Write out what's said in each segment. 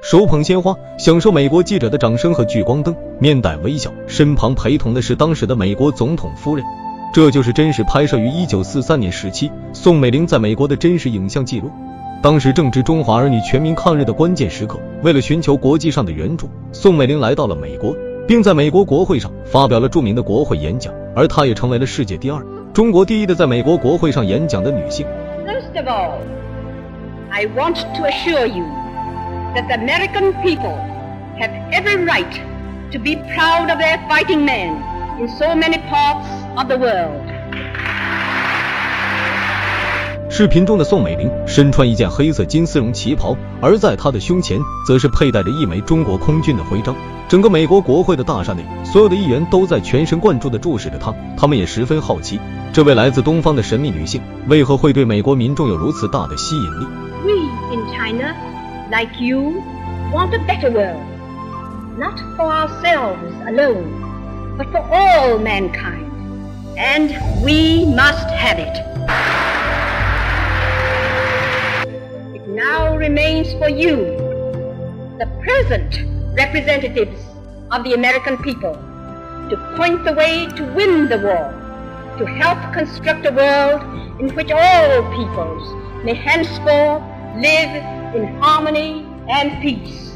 手捧鲜花，享受美国记者的掌声和聚光灯，面带微笑，身旁陪同的是当时的美国总统夫人。这就是真实拍摄于一九四三年时期宋美龄在美国的真实影像记录。当时正值中华儿女全民抗日的关键时刻，为了寻求国际上的援助，宋美龄来到了美国，并在美国国会上发表了著名的国会演讲，而她也成为了世界第二、中国第一的在美国国会上演讲的女性。First of all, I want to assure you. That the American people have every right to be proud of their fighting men in so many parts of the world. 视频中的宋美龄身穿一件黑色金丝绒旗袍，而在她的胸前则是佩戴着一枚中国空军的徽章。整个美国国会的大厦内，所有的议员都在全神贯注地注视着她，他们也十分好奇，这位来自东方的神秘女性为何会对美国民众有如此大的吸引力。We in China like you, want a better world, not for ourselves alone, but for all mankind. And we must have it. It now remains for you, the present representatives of the American people, to point the way to win the war, to help construct a world in which all peoples may henceforth live in harmony and peace。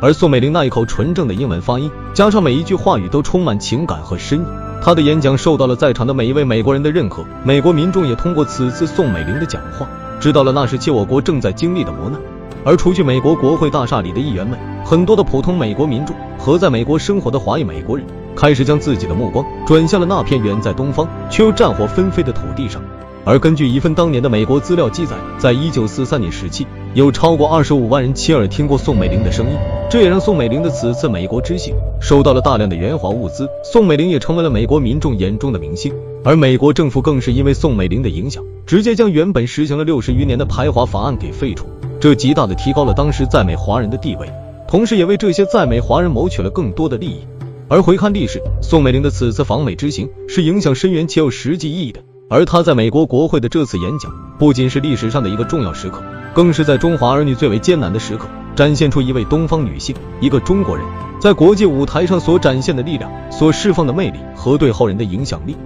而宋美龄那一口纯正的英文发音，加上每一句话语都充满情感和深意，她的演讲受到了在场的每一位美国人的认可。美国民众也通过此次宋美龄的讲话，知道了那时期我国正在经历的磨难。而除去美国国会大厦里的议员们，很多的普通美国民众和在美国生活的华裔美国人，开始将自己的目光转向了那片远在东方却又战火纷飞的土地上。而根据一份当年的美国资料记载，在一九四三年时期，有超过二十五万人亲耳听过宋美龄的声音，这也让宋美龄的此次美国之行收到了大量的援华物资，宋美龄也成为了美国民众眼中的明星。而美国政府更是因为宋美龄的影响，直接将原本实行了六十余年的排华法案给废除，这极大的提高了当时在美华人的地位，同时也为这些在美华人谋取了更多的利益。而回看历史，宋美龄的此次访美之行是影响深远且有实际意义的。而他在美国国会的这次演讲，不仅是历史上的一个重要时刻，更是在中华儿女最为艰难的时刻，展现出一位东方女性、一个中国人，在国际舞台上所展现的力量、所释放的魅力和对后人的影响力。